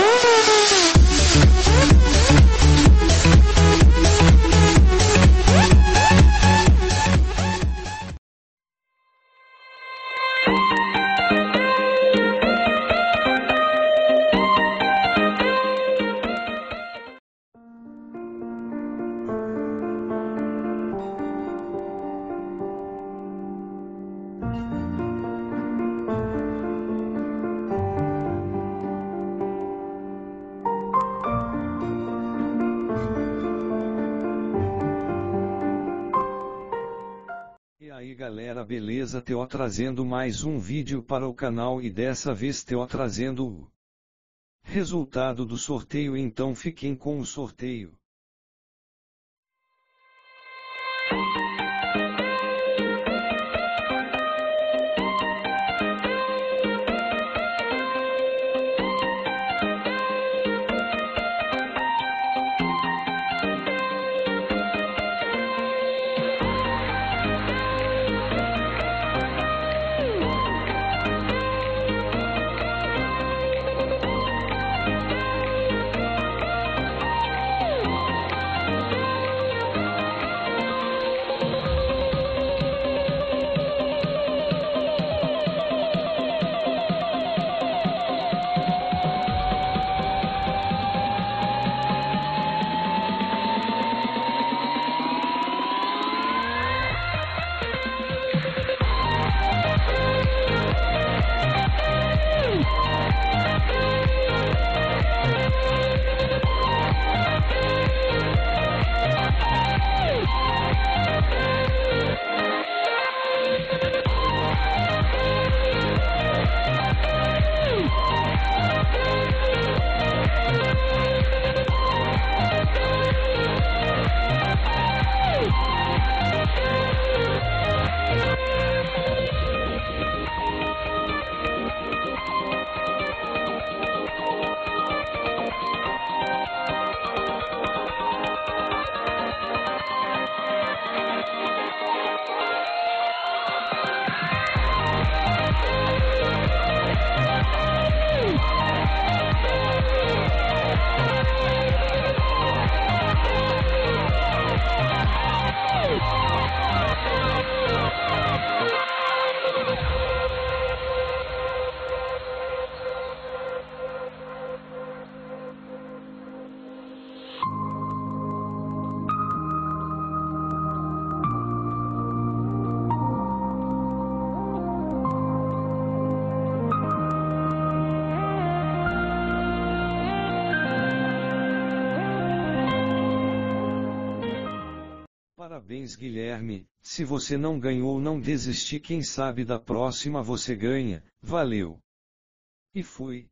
E aí galera beleza Teo trazendo mais um vídeo para o canal e dessa vez Teo trazendo o resultado do sorteio então fiquem com o sorteio. Parabéns Guilherme, se você não ganhou não desistir quem sabe da próxima você ganha, valeu. E fui.